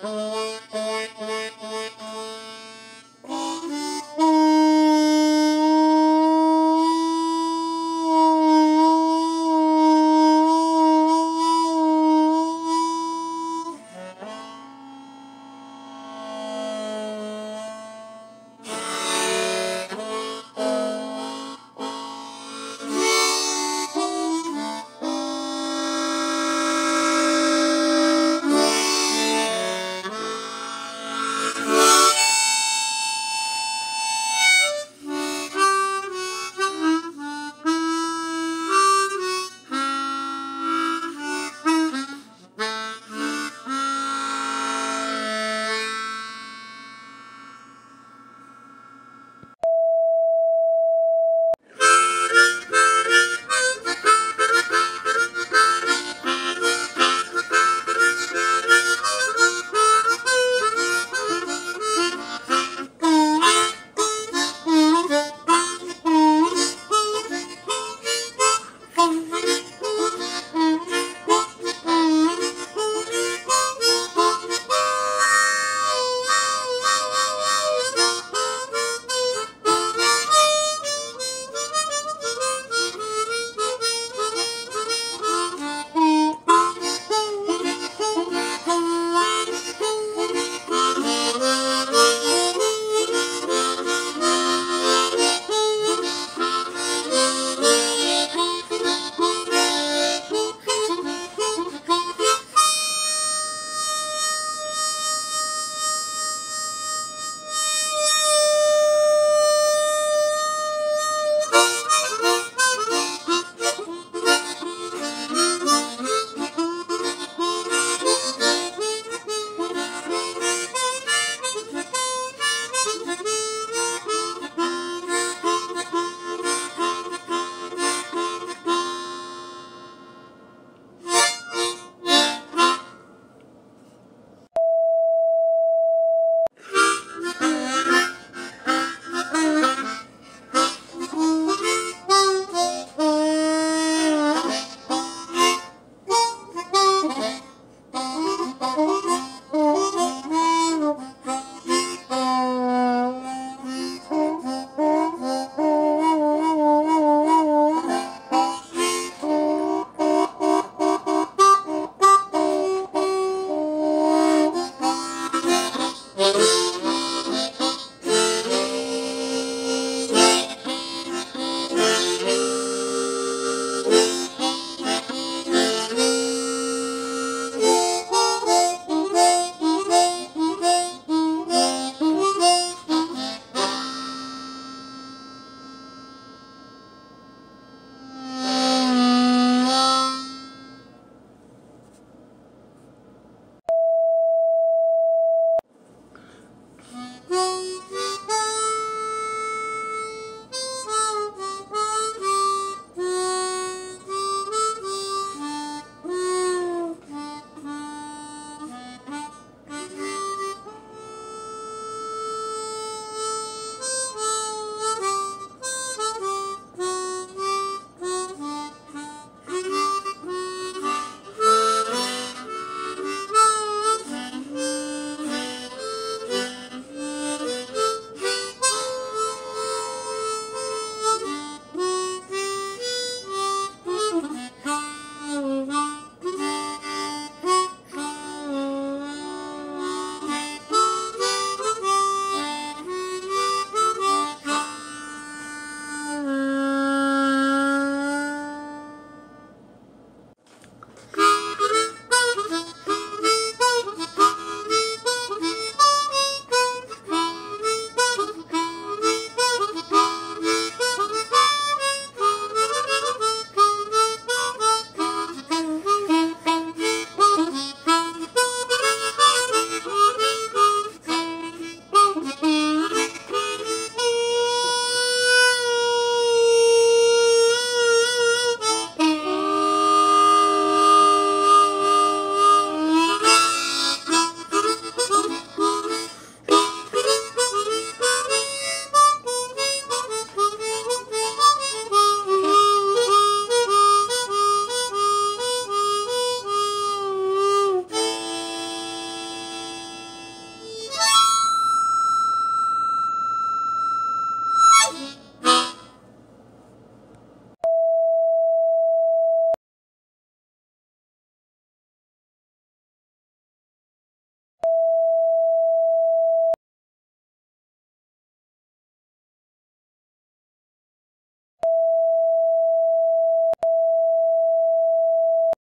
Oh.